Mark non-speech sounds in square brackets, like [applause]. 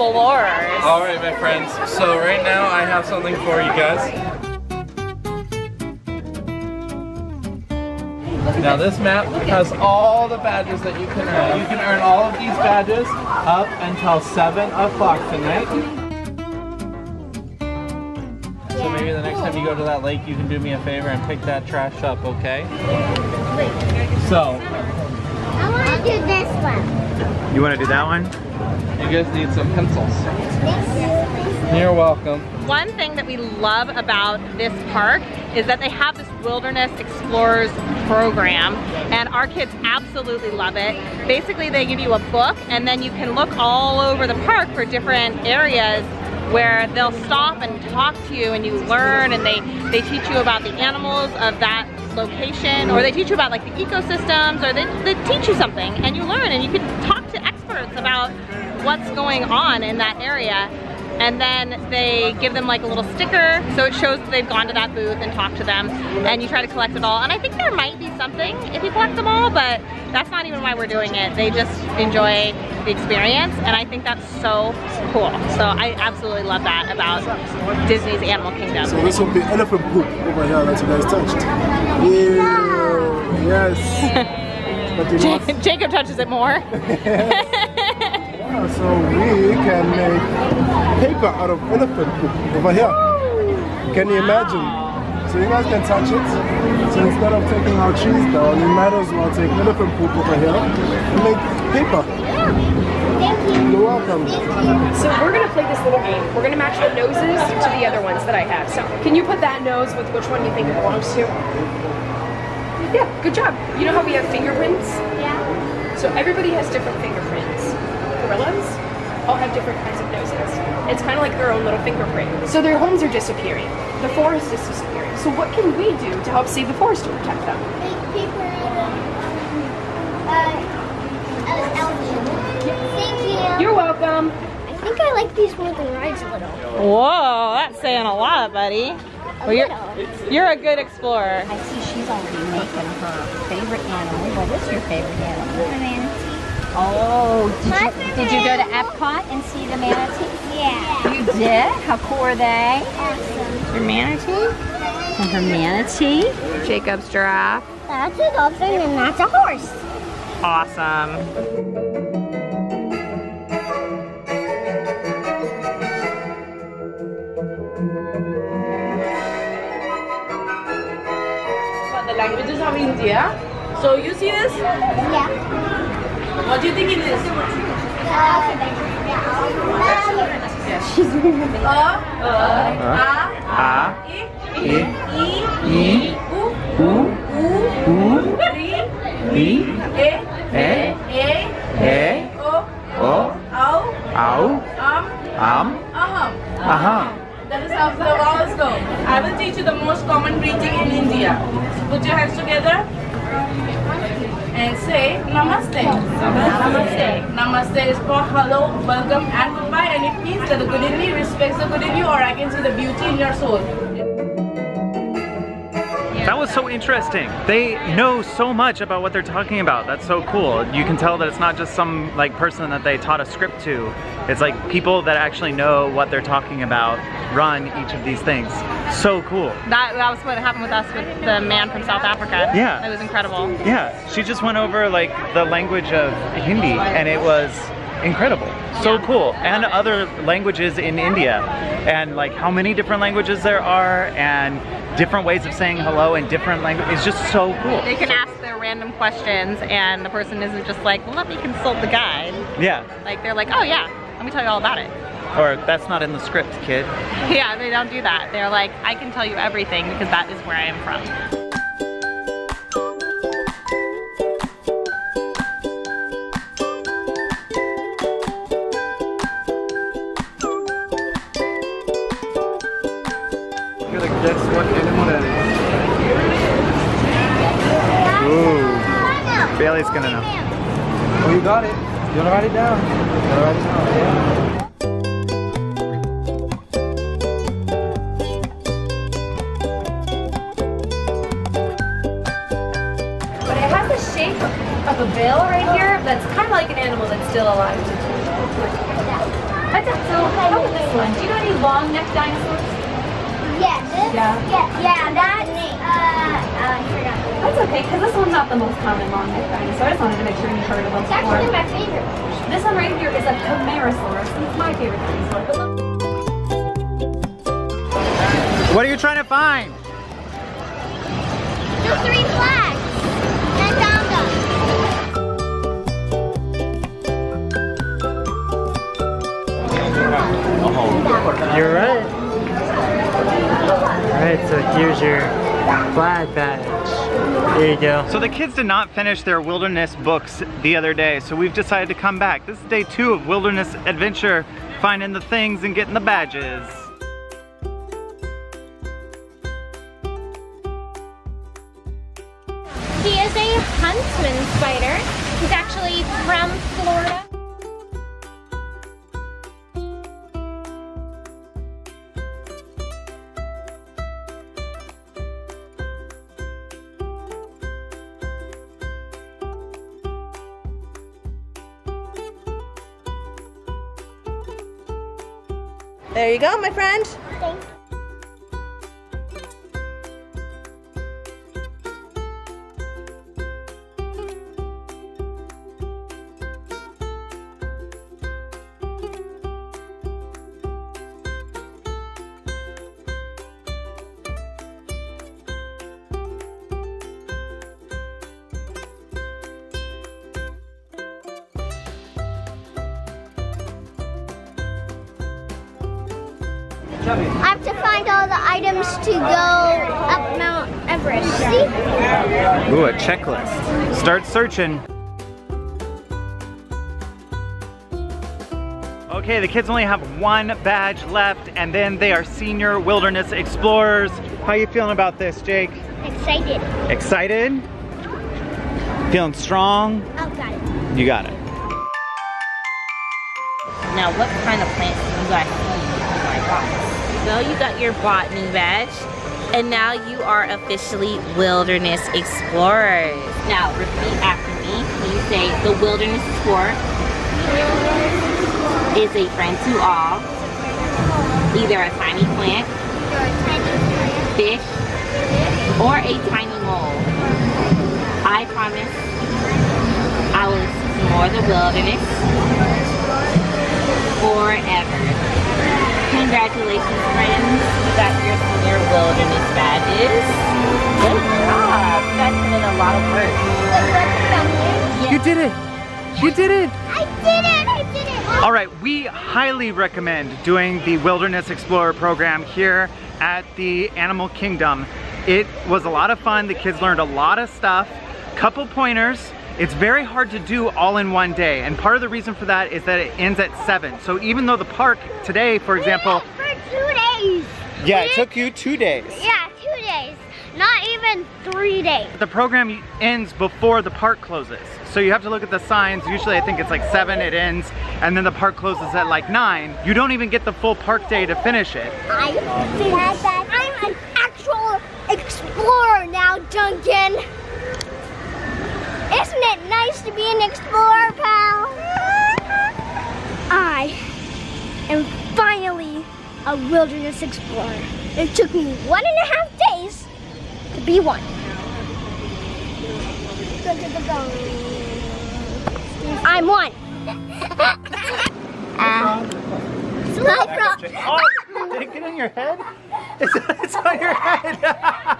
explorers. All right, my friends. So right now I have something for you guys. Now this map has all the badges that you can earn. You can earn all of these badges up until 7 o'clock tonight. So maybe the next time you go to that lake, you can do me a favor and pick that trash up, okay? So, I want to do this one. You want to do that one? You guys need some pencils. You're welcome. One thing that we love about this park is that they have this Wilderness Explorers program and our kids absolutely love it. Basically they give you a book and then you can look all over the park for different areas where they'll stop and talk to you and you learn and they, they teach you about the animals of that location or they teach you about like the ecosystems or they, they teach you something and you learn and you can talk to experts about what's going on in that area. And then they give them like a little sticker so it shows that they've gone to that booth and talked to them and you try to collect it all. And I think there might be something if you collect them all but that's not even why we're doing it. They just enjoy the experience and I think that's so cool. So I absolutely love that about Disney's Animal Kingdom. So this will be elephant poop over here that you guys touched. Yeah. Yes. [laughs] But you must- Jacob touches it more [laughs] Yeah, so we can make paper out of elephant poop over here. Can you imagine? So you guys can touch it. So instead of taking our cheese down, you might as well take elephant poop over here and make paper. Thank you. You're welcome. So we're gonna play this little game. We're gonna match the noses to the other ones that I have. So can you put that nose with which one you think it belongs to? Yeah, good job. You know how we have fingerprints? Yeah. So everybody has different fingerprints. Gorillas all have different kinds of noses. It's kind of like their own little fingerprint. So their homes are disappearing. The forest is disappearing. So what can we do to help save the forest to protect them? Make paper out of uh, uh, elephant. Thank you. You're welcome. I think I like these more than rides a little. whoa that's saying a lot buddy well, you're, you're a good explorer I see she's already making her favorite animal. What is your favorite animal? Manatee. Oh, did you, did you go to Epcot and see the manatee? Yeah. You did? How cool are they? Awesome. Your manatee? And her manatee? Jacob's giraffe That's a dolphin and that's a horse. awesome But the languages of India. So you see this? Yeah. What do you think it is? Uh, She's I, I, U, U, U, Ri, I, E, E, E, E, O, O, Au, Au, Am, Am, Aham. Aha. That is how the vowels go. I will teach you the most common greeting in India. Put your hands together and say Namaste. Namaste. Namaste is for hello, welcome, and goodbye, and it means that the good in me respects the good in you, or I can see the beauty in your soul. That was so interesting. They know so much about what they're talking about. That's so cool. You can tell that it's not just some like person that they taught a script to. It's like people that actually know what they're talking about run each of these things. So cool. that, that was what happened with us with the man from South Africa Yeah. it was incredible Yeah, she just went over like the language of Hindi and it was incredible. So cool. And other languages in India. And like how many different languages there are and different ways of saying hello in different languages. It's just so cool. They can ask their random questions and the person isn't just like, well, let me consult the guide. Yeah. Like they're like, oh yeah, let me tell you all about it. Or that's not in the script, kid. [laughs] Yeah, they don't do that. They're like, I can tell you everything because that is where I am from. Like, guess what animal that is? Ooh. Bailey's gonna know. Oh, you got it. You wanna write it down? You wanna write it down, yeah? But it has the shape of a bill right here that's kind of like an animal that's still alive. I thought so. How about this one? Do you know any long neck dinosaurs? Yes. Yeah. Yeah, yeah, that's, uh, I forgot. That's okay, because this one's not the most common long neck dinosaur. I just wanted to make sure you heard of them It's actually my favorite. This one right here is a Camarasaurus. It's my favorite dinosaur. What are you trying to find? The three flags. I found them. You're right. Alright, so here's your flag badge. There you go. So the kids did not finish their wilderness books the other day, so we've decided to come back. This is day two of wilderness adventure, finding the things and getting the badges. He is a huntsman spider. He's actually from Florida. There you go, my friend. I have to find all the items to go up Mount Everest. See? Ooh, a checklist. Start searching. Okay, the kids only have one badge left and then they are senior wilderness explorers. How are you feeling about this, Jake? Excited. Excited? Feeling strong? Oh, got it. You got it. Now, what kind of plants do you guys see in oh my box? So you got your botany badge, and now you are officially wilderness explorers. Now, repeat after me. Please say, the wilderness explorer is a friend to all, either a tiny plant, fish, or a tiny mole. I promise I will explore the wilderness forever. Congratulations, friends. You got your senior wilderness badges. Good job. You guys put in a lot of work. You did it! You did it! I did it! I did it! All right, we highly recommend doing the Wilderness Explorer program here at the Animal Kingdom. It was a lot of fun. The kids learned a lot of stuff. Couple pointers. It's very hard to do all in one day. And part of the reason for that is that it ends at seven. So even though the park today, for example, For two days. yeah, it took you two days. Yeah, two days. Not even three days. The program ends before the park closes. So you have to look at the signs. Usually I think it's like seven, it ends, and then the park closes at like nine. You don't even get the full park day to finish it. I think I'm an actual explorer now, Duncan. Isn't it nice to be an explorer, pal? I am finally a wilderness explorer. It took me one and a half days to be one. I'm one. [laughs] uh, Oh, did it get on your head? It's, it's on your head. [laughs]